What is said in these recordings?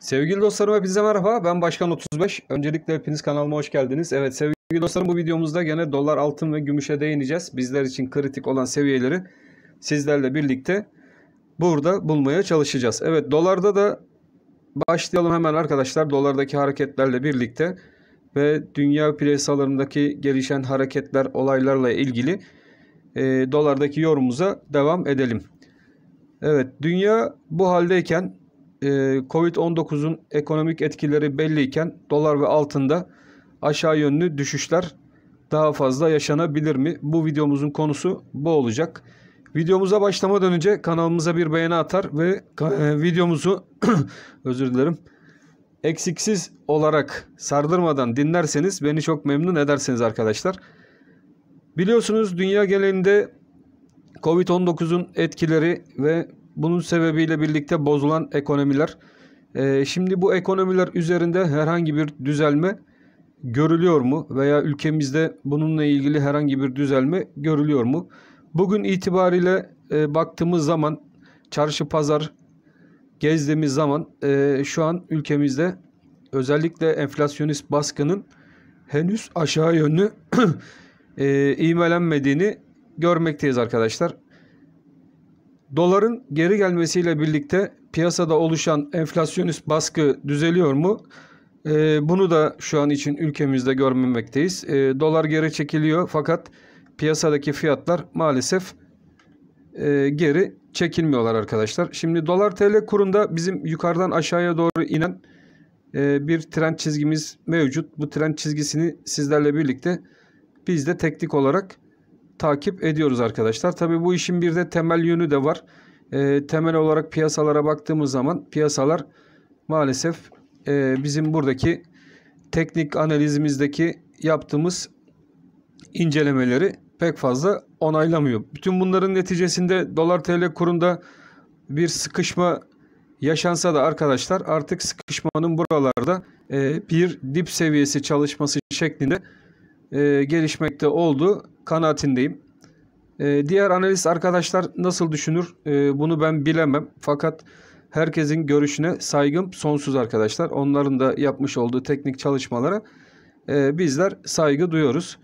Sevgili dostlarım hepinize merhaba. Ben Başkan 35. Öncelikle hepiniz kanalıma hoş geldiniz. Evet sevgili dostlarım bu videomuzda gene dolar, altın ve gümüşe değineceğiz. Bizler için kritik olan seviyeleri sizlerle birlikte burada bulmaya çalışacağız. Evet dolarda da başlayalım hemen arkadaşlar. Dolardaki hareketlerle birlikte ve dünya piyasalarındaki gelişen hareketler, olaylarla ilgili e, dolardaki yorumumuza devam edelim. Evet dünya bu haldeyken Covid-19'un ekonomik etkileri belliyken dolar ve altında aşağı yönlü düşüşler daha fazla yaşanabilir mi? Bu videomuzun konusu bu olacak. Videomuza başlamadan önce kanalımıza bir beğeni atar ve e, videomuzu özür dilerim eksiksiz olarak sardırmadan dinlerseniz beni çok memnun edersiniz arkadaşlar. Biliyorsunuz dünya genelinde Covid-19'un etkileri ve bunun sebebiyle birlikte bozulan ekonomiler. Ee, şimdi bu ekonomiler üzerinde herhangi bir düzelme görülüyor mu? Veya ülkemizde bununla ilgili herhangi bir düzelme görülüyor mu? Bugün itibariyle e, baktığımız zaman çarşı pazar gezdiğimiz zaman e, şu an ülkemizde özellikle enflasyonist baskının henüz aşağı yönlü e, ivmelenmediğini görmekteyiz arkadaşlar. Doların geri gelmesiyle birlikte piyasada oluşan enflasyonist baskı düzeliyor mu? E, bunu da şu an için ülkemizde görmemekteyiz. E, dolar geri çekiliyor fakat piyasadaki fiyatlar maalesef e, geri çekilmiyorlar arkadaşlar. Şimdi dolar TL kurunda bizim yukarıdan aşağıya doğru inen e, bir trend çizgimiz mevcut. Bu trend çizgisini sizlerle birlikte biz de teknik olarak takip ediyoruz arkadaşlar. Tabi bu işin bir de temel yönü de var. E, temel olarak piyasalara baktığımız zaman piyasalar maalesef e, bizim buradaki teknik analizimizdeki yaptığımız incelemeleri pek fazla onaylamıyor. Bütün bunların neticesinde dolar TL kurunda bir sıkışma yaşansa da arkadaşlar artık sıkışmanın buralarda e, bir dip seviyesi çalışması şeklinde e, gelişmekte olduğu kanaatindeyim. E, diğer analist arkadaşlar nasıl düşünür e, bunu ben bilemem. Fakat herkesin görüşüne saygım sonsuz arkadaşlar. Onların da yapmış olduğu teknik çalışmalara e, bizler saygı duyuyoruz.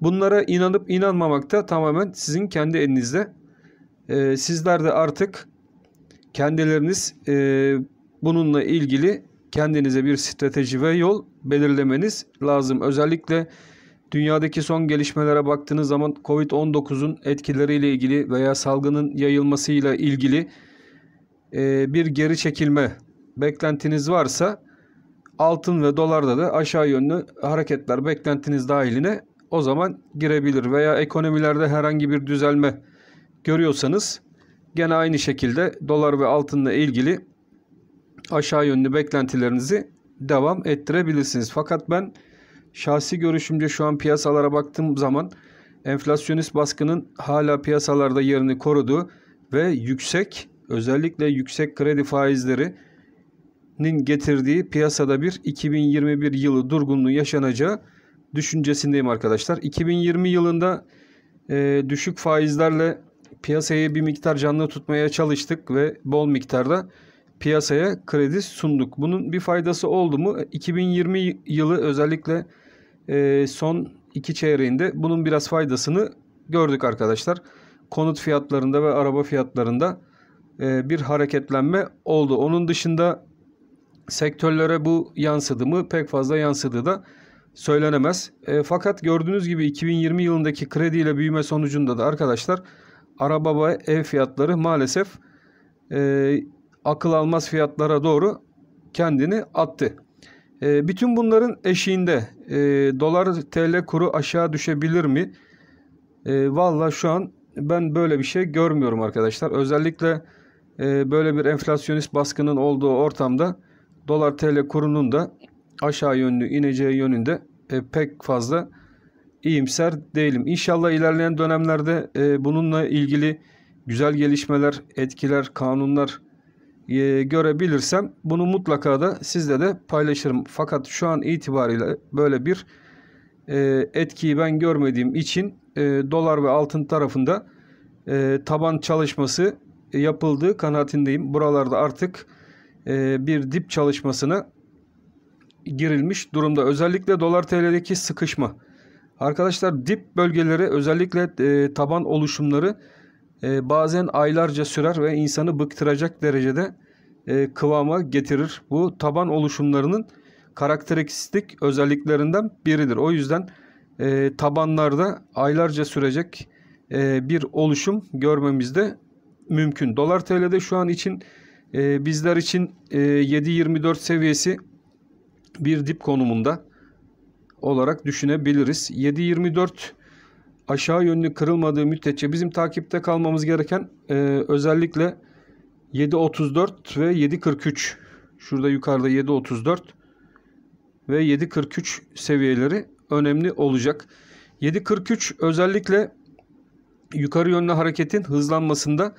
Bunlara inanıp inanmamak da tamamen sizin kendi elinizde. E, sizler de artık kendileriniz e, bununla ilgili kendinize bir strateji ve yol belirlemeniz lazım. Özellikle dünyadaki son gelişmelere baktığınız zaman Covid-19'un etkileriyle ilgili veya salgının yayılmasıyla ilgili e, bir geri çekilme beklentiniz varsa altın ve dolarda da aşağı yönlü hareketler beklentiniz dahiline o zaman girebilir veya ekonomilerde herhangi bir düzelme görüyorsanız gene aynı şekilde dolar ve altınla ilgili aşağı yönlü beklentilerinizi devam ettirebilirsiniz. Fakat ben şahsi görüşümce şu an piyasalara baktığım zaman enflasyonist baskının hala piyasalarda yerini koruduğu ve yüksek özellikle yüksek kredi faizlerinin getirdiği piyasada bir 2021 yılı durgunluğu yaşanacağı düşüncesindeyim arkadaşlar. 2020 yılında e, düşük faizlerle piyasayı bir miktar canlı tutmaya çalıştık ve bol miktarda piyasaya kredi sunduk. Bunun bir faydası oldu mu? 2020 yılı özellikle e, son iki çeyreğinde bunun biraz faydasını gördük arkadaşlar. Konut fiyatlarında ve araba fiyatlarında e, bir hareketlenme oldu. Onun dışında sektörlere bu yansıdı mı? Pek fazla yansıdı da söylenemez. E, fakat gördüğünüz gibi 2020 yılındaki krediyle büyüme sonucunda da arkadaşlar araba ve ev fiyatları maalesef e, akıl almaz fiyatlara doğru kendini attı. E, bütün bunların eşiğinde e, dolar TL kuru aşağı düşebilir mi? E, Valla şu an ben böyle bir şey görmüyorum arkadaşlar. Özellikle e, böyle bir enflasyonist baskının olduğu ortamda dolar TL kurunun da aşağı yönlü ineceği yönünde e, pek fazla iyimser değilim. İnşallah ilerleyen dönemlerde e, bununla ilgili güzel gelişmeler, etkiler, kanunlar e, görebilirsem bunu mutlaka da sizle de paylaşırım. Fakat şu an itibariyle böyle bir e, etkiyi ben görmediğim için e, dolar ve altın tarafında taban çalışması yapıldığı kanaatindeyim. Buralarda artık bir dip çalışmasına girilmiş durumda. Özellikle dolar TL'deki sıkışma. Arkadaşlar dip bölgeleri özellikle taban oluşumları e, bazen aylarca sürer ve insanı bıktıracak derecede e, kıvama getirir. Bu taban oluşumlarının karakteristik özelliklerinden biridir. O yüzden e, tabanlarda aylarca sürecek e, bir oluşum görmemiz de mümkün. Dolar TL'de şu an için e, bizler için e, 7.24 seviyesi bir dip konumunda olarak düşünebiliriz. 7.24 aşağı yönlü kırılmadığı müddetçe bizim takipte kalmamız gereken e, özellikle 7.34 ve 7.43 şurada yukarıda 7.34 ve 7.43 seviyeleri önemli olacak. 7.43 özellikle yukarı yönlü hareketin hızlanmasında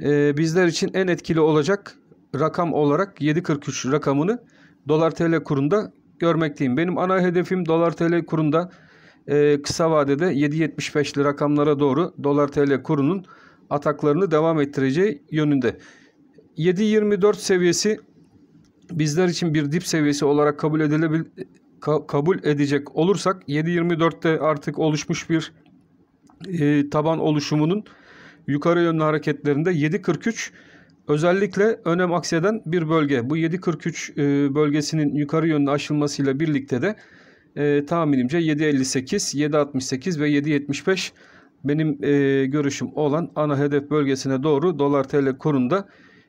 e, bizler için en etkili olacak rakam olarak 7.43 rakamını dolar TL kurunda görmekteyim. Benim ana hedefim dolar TL kurunda e, kısa vadede 7.75'li rakamlara doğru dolar TL kurunun ataklarını devam ettireceği yönünde. 7.24 seviyesi bizler için bir dip seviyesi olarak kabul edilebil ka kabul edecek olursak 7.24'te artık oluşmuş bir e, taban oluşumunun yukarı yönlü hareketlerinde 7.43 özellikle önem akseden bir bölge. Bu 7.43 e, bölgesinin yukarı yönlü aşılmasıyla birlikte de e, tahminimce 7.58, 7.68 ve 7.75 benim e, görüşüm olan ana hedef bölgesine doğru dolar TL kurunda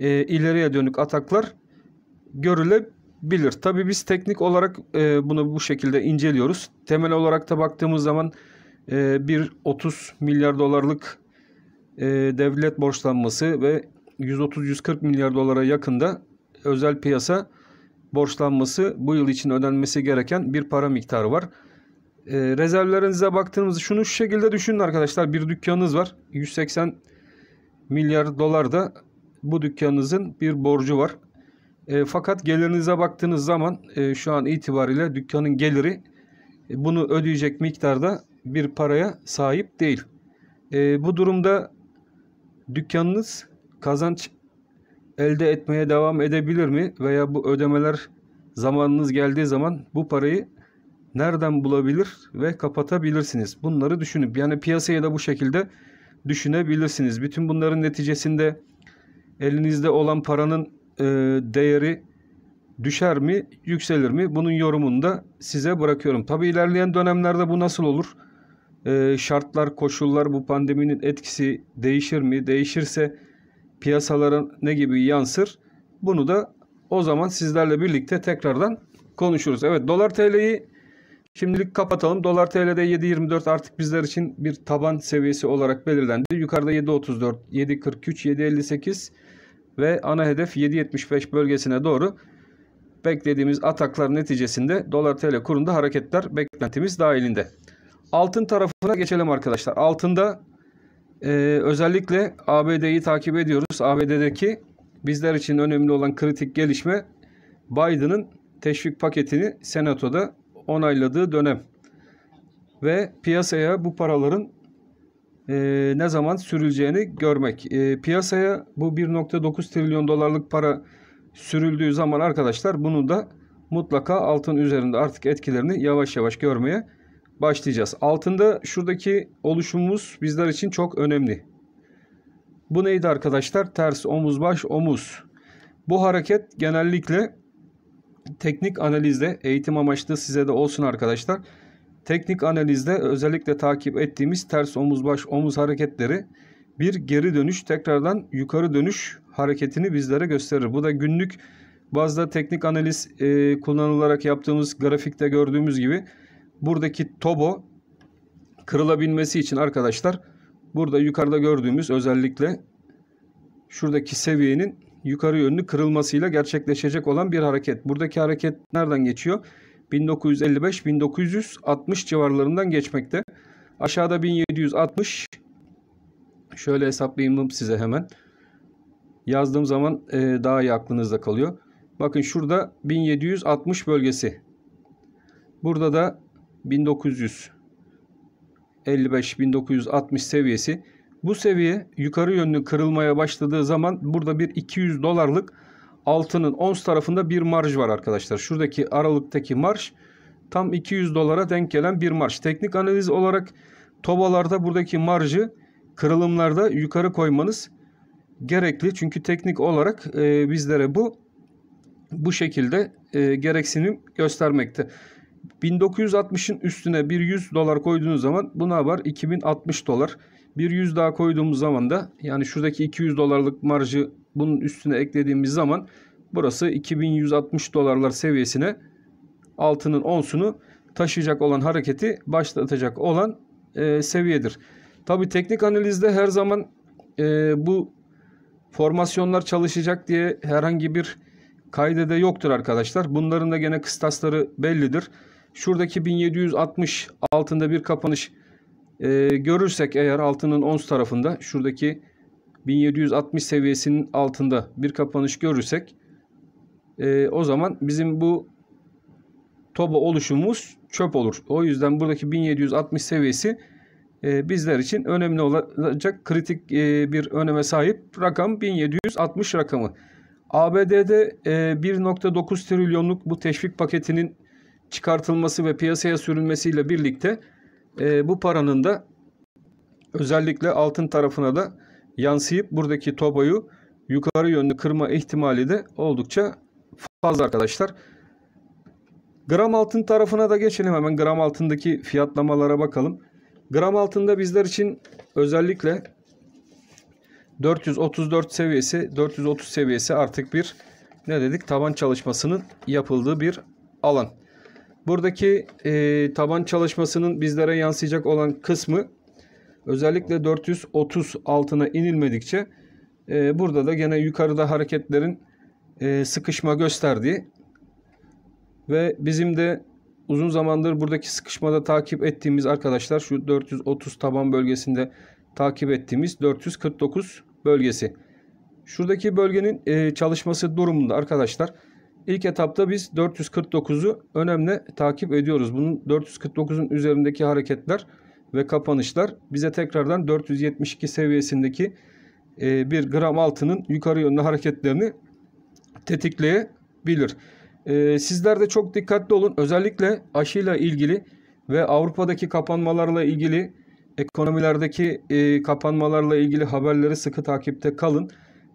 e, ileriye dönük ataklar görülebilir. Tabii biz teknik olarak e, bunu bu şekilde inceliyoruz. Temel olarak da baktığımız zaman e, bir 30 milyar dolarlık e, devlet borçlanması ve 130-140 milyar dolara yakında özel piyasa borçlanması bu yıl için ödenmesi gereken bir para miktarı var. E, rezervlerinize baktığınızda şunu şu şekilde düşünün arkadaşlar. Bir dükkanınız var. 180 milyar dolar da bu dükkanınızın bir borcu var. E, fakat gelirinize baktığınız zaman e, şu an itibariyle dükkanın geliri e, bunu ödeyecek miktarda bir paraya sahip değil. E, bu durumda dükkanınız kazanç elde etmeye devam edebilir mi? Veya bu ödemeler zamanınız geldiği zaman bu parayı nereden bulabilir ve kapatabilirsiniz? Bunları düşünüp yani piyasaya da bu şekilde düşünebilirsiniz. Bütün bunların neticesinde elinizde olan paranın e, değeri düşer mi, yükselir mi? Bunun yorumunu da size bırakıyorum. Tabi ilerleyen dönemlerde bu nasıl olur? E, şartlar, koşullar, bu pandeminin etkisi değişir mi? Değişirse piyasalara ne gibi yansır? Bunu da o zaman sizlerle birlikte tekrardan konuşuruz. Evet dolar TL'yi şimdilik kapatalım. Dolar TL'de 7.24 artık bizler için bir taban seviyesi olarak belirlendi. Yukarıda 7.34, 7.43, 7.58 ve ana hedef 7.75 bölgesine doğru beklediğimiz ataklar neticesinde dolar TL kurunda hareketler beklentimiz dahilinde. Altın tarafına geçelim arkadaşlar. Altında e, özellikle ABD'yi takip ediyoruz. ABD'deki bizler için önemli olan kritik gelişme Biden'ın teşvik paketini senatoda onayladığı dönem. Ve piyasaya bu paraların e, ne zaman sürüleceğini görmek. E, piyasaya bu 1.9 trilyon dolarlık para sürüldüğü zaman arkadaşlar bunu da mutlaka altın üzerinde artık etkilerini yavaş yavaş görmeye başlayacağız. Altında şuradaki oluşumumuz bizler için çok önemli. Bu neydi arkadaşlar? Ters omuz baş omuz. Bu hareket genellikle teknik analizde eğitim amaçlı size de olsun arkadaşlar. Teknik analizde özellikle takip ettiğimiz ters omuz baş omuz hareketleri bir geri dönüş tekrardan yukarı dönüş hareketini bizlere gösterir. Bu da günlük bazda teknik analiz e, kullanılarak yaptığımız grafikte gördüğümüz gibi buradaki tobo kırılabilmesi için arkadaşlar burada yukarıda gördüğümüz özellikle şuradaki seviyenin yukarı yönlü kırılmasıyla gerçekleşecek olan bir hareket. Buradaki hareket nereden geçiyor? 1955-1960 civarlarından geçmekte. Aşağıda 1760 şöyle hesaplayayım size hemen. Yazdığım zaman e, daha iyi aklınızda kalıyor. Bakın şurada 1760 bölgesi. Burada da 1955-1960 seviyesi. Bu seviye yukarı yönlü kırılmaya başladığı zaman burada bir 200 dolarlık altının ons tarafında bir marj var arkadaşlar. Şuradaki aralıktaki marj tam 200 dolara denk gelen bir marj. Teknik analiz olarak tobalarda buradaki marjı kırılımlarda yukarı koymanız gerekli. Çünkü teknik olarak e, bizlere bu bu şekilde e, gereksinim göstermekte. 1960'ın üstüne bir 100 dolar koyduğunuz zaman bu ne var? 2060 dolar. Bir 100 daha koyduğumuz zaman da yani şuradaki 200 dolarlık marjı bunun üstüne eklediğimiz zaman burası 2160 dolarlar seviyesine altının onsunu taşıyacak olan hareketi başlatacak olan e, seviyedir. Tabi teknik analizde her zaman e, bu formasyonlar çalışacak diye herhangi bir kaydede yoktur arkadaşlar. Bunların da gene kıstasları bellidir. Şuradaki 1760 altında bir kapanış e, görürsek eğer altının ons tarafında şuradaki 1760 seviyesinin altında bir kapanış görürsek e, o zaman bizim bu toba oluşumumuz çöp olur. O yüzden buradaki 1760 seviyesi e, bizler için önemli olacak kritik e, bir öneme sahip rakam 1760 rakamı. ABD'de e, 1.9 trilyonluk bu teşvik paketinin çıkartılması ve piyasaya sürülmesiyle birlikte e, bu paranın da özellikle altın tarafına da yansıyıp buradaki toboyu yukarı yönlü kırma ihtimali de oldukça fazla arkadaşlar. Gram altın tarafına da geçelim hemen gram altındaki fiyatlamalara bakalım. Gram altında bizler için özellikle 434 seviyesi 430 seviyesi artık bir ne dedik taban çalışmasının yapıldığı bir alan. Buradaki e, taban çalışmasının bizlere yansıyacak olan kısmı özellikle 430 altına inilmedikçe e, burada da gene yukarıda hareketlerin e, sıkışma gösterdiği ve bizim de uzun zamandır buradaki sıkışmada takip ettiğimiz arkadaşlar şu 430 taban bölgesinde takip ettiğimiz 449 bölgesi. Şuradaki bölgenin e, çalışması durumunda arkadaşlar ilk etapta biz 449'u önemli takip ediyoruz. Bunun 449'un üzerindeki hareketler ve kapanışlar bize tekrardan 472 seviyesindeki e, bir gram altının yukarı yönlü hareketlerini tetikleyebilir. E, sizler de çok dikkatli olun. Özellikle aşıyla ilgili ve Avrupa'daki kapanmalarla ilgili ekonomilerdeki e, kapanmalarla ilgili haberleri sıkı takipte kalın.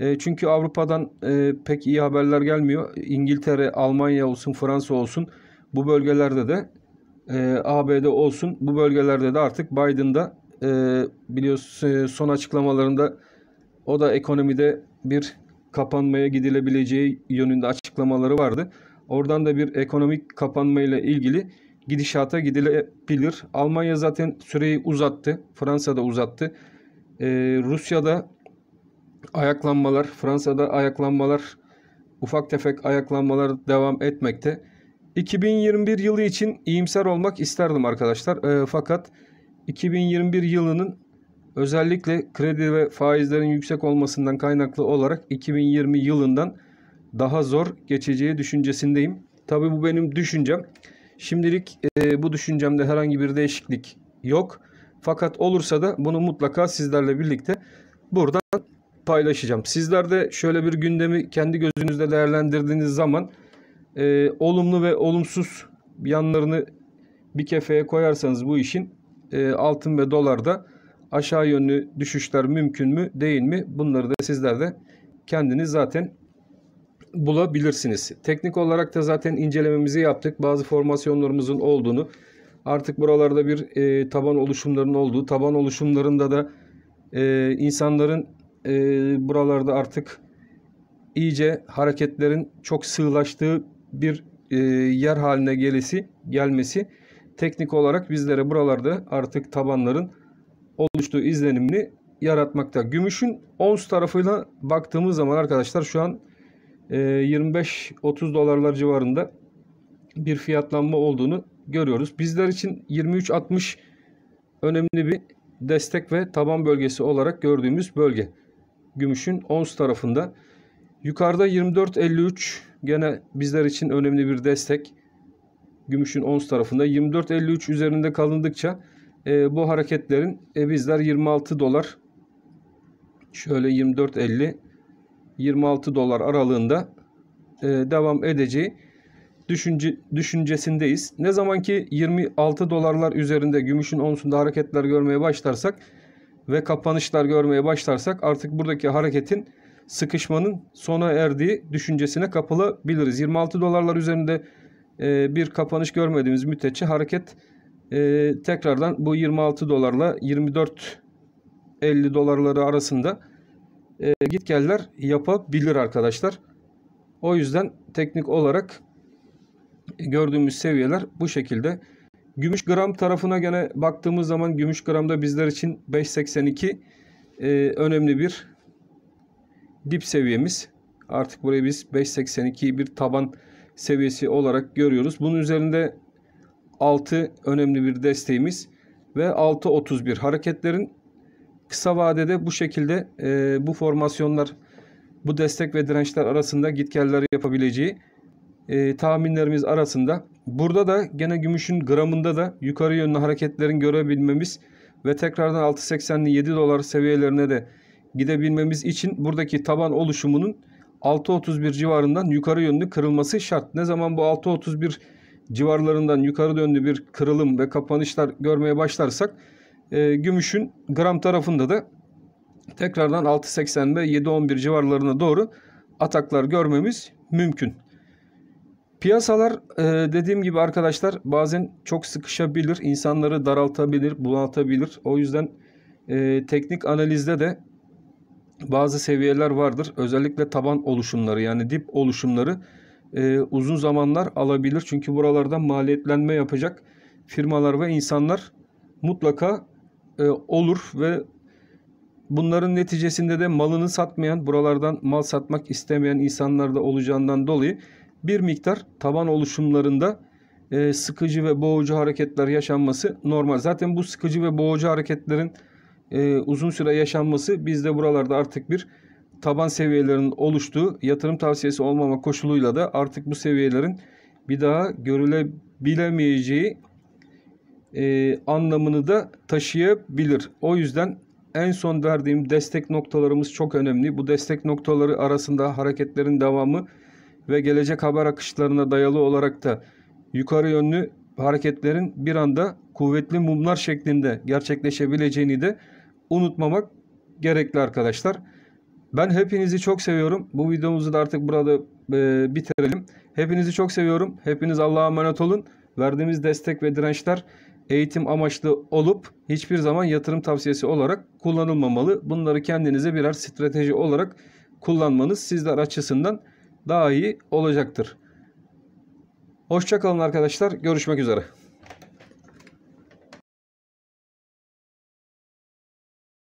E, çünkü Avrupa'dan e, pek iyi haberler gelmiyor. İngiltere, Almanya olsun, Fransa olsun bu bölgelerde de e, ABD olsun bu bölgelerde de artık Biden'da e, biliyorsunuz e, son açıklamalarında o da ekonomide bir kapanmaya gidilebileceği yönünde açıklamaları vardı. Oradan da bir ekonomik kapanmayla ilgili gidişata gidilebilir. Almanya zaten süreyi uzattı. Fransa da uzattı. Ee, Rusya'da ayaklanmalar, Fransa'da ayaklanmalar, ufak tefek ayaklanmalar devam etmekte. 2021 yılı için iyimser olmak isterdim arkadaşlar. E, fakat 2021 yılının özellikle kredi ve faizlerin yüksek olmasından kaynaklı olarak 2020 yılından daha zor geçeceği düşüncesindeyim. Tabi bu benim düşüncem. Şimdilik e, bu düşüncemde herhangi bir değişiklik yok. Fakat olursa da bunu mutlaka sizlerle birlikte buradan paylaşacağım. Sizler de şöyle bir gündemi kendi gözünüzde değerlendirdiğiniz zaman e, olumlu ve olumsuz yanlarını bir kefeye koyarsanız bu işin e, altın ve dolarda aşağı yönlü düşüşler mümkün mü değil mi? Bunları da sizler de kendiniz zaten bulabilirsiniz. Teknik olarak da zaten incelememizi yaptık. Bazı formasyonlarımızın olduğunu artık buralarda bir e, taban oluşumlarının olduğu taban oluşumlarında da e, insanların e, buralarda artık iyice hareketlerin çok sığlaştığı bir e, yer haline gelesi, gelmesi teknik olarak bizlere buralarda artık tabanların oluştuğu izlenimini yaratmakta. Gümüşün ons tarafıyla baktığımız zaman arkadaşlar şu an e, 25-30 dolarlar civarında bir fiyatlanma olduğunu görüyoruz. Bizler için 23-60 önemli bir destek ve taban bölgesi olarak gördüğümüz bölge. Gümüşün ons tarafında. Yukarıda 24.53 gene bizler için önemli bir destek. Gümüşün ons tarafında 24.53 üzerinde kalındıkça e, bu hareketlerin e, bizler 26 dolar şöyle 24.50 26 dolar aralığında e, devam edeceği düşünce, düşüncesindeyiz. Ne zaman ki 26 dolarlar üzerinde gümüşün onsunda hareketler görmeye başlarsak ve kapanışlar görmeye başlarsak artık buradaki hareketin sıkışmanın sona erdiği düşüncesine kapılabiliriz. 26 dolarlar üzerinde e, bir kapanış görmediğimiz müddetçe hareket e, tekrardan bu 26 dolarla 24 50 dolarları arasında e, git geller yapabilir arkadaşlar. O yüzden teknik olarak gördüğümüz seviyeler bu şekilde. Gümüş gram tarafına gene baktığımız zaman gümüş gramda bizler için 5.82 e, önemli bir dip seviyemiz. Artık burayı biz 5.82'yi bir taban seviyesi olarak görüyoruz. Bunun üzerinde 6 önemli bir desteğimiz ve 6.31 hareketlerin kısa vadede bu şekilde e, bu formasyonlar bu destek ve dirençler arasında gitgeller yapabileceği e, tahminlerimiz arasında. Burada da gene gümüşün gramında da yukarı yönlü hareketlerin görebilmemiz ve tekrardan 6.80'li 7 dolar seviyelerine de gidebilmemiz için buradaki taban oluşumunun 6.31 civarından yukarı yönlü kırılması şart. Ne zaman bu 6.31 civarlarından yukarı yönlü bir kırılım ve kapanışlar görmeye başlarsak e, gümüşün gram tarafında da tekrardan 6.80 ve 7.11 civarlarına doğru ataklar görmemiz mümkün. Piyasalar e, dediğim gibi arkadaşlar bazen çok sıkışabilir, insanları daraltabilir, bunaltabilir. O yüzden e, teknik analizde de bazı seviyeler vardır. Özellikle taban oluşumları yani dip oluşumları e, uzun zamanlar alabilir. Çünkü buralardan maliyetlenme yapacak firmalar ve insanlar mutlaka olur ve bunların neticesinde de malını satmayan, buralardan mal satmak istemeyen insanlar da olacağından dolayı bir miktar taban oluşumlarında e, sıkıcı ve boğucu hareketler yaşanması normal. Zaten bu sıkıcı ve boğucu hareketlerin e, uzun süre yaşanması bizde buralarda artık bir taban seviyelerinin oluştuğu yatırım tavsiyesi olmama koşuluyla da artık bu seviyelerin bir daha görülebilemeyeceği e, anlamını da taşıyabilir. O yüzden en son verdiğim destek noktalarımız çok önemli. Bu destek noktaları arasında hareketlerin devamı ve gelecek haber akışlarına dayalı olarak da yukarı yönlü hareketlerin bir anda kuvvetli mumlar şeklinde gerçekleşebileceğini de unutmamak gerekli arkadaşlar. Ben hepinizi çok seviyorum. Bu videomuzu da artık burada e, bitirelim. Hepinizi çok seviyorum. Hepiniz Allah'a emanet olun. Verdiğimiz destek ve dirençler eğitim amaçlı olup hiçbir zaman yatırım tavsiyesi olarak kullanılmamalı. Bunları kendinize birer strateji olarak kullanmanız sizler açısından daha iyi olacaktır. Hoşçakalın arkadaşlar. Görüşmek üzere.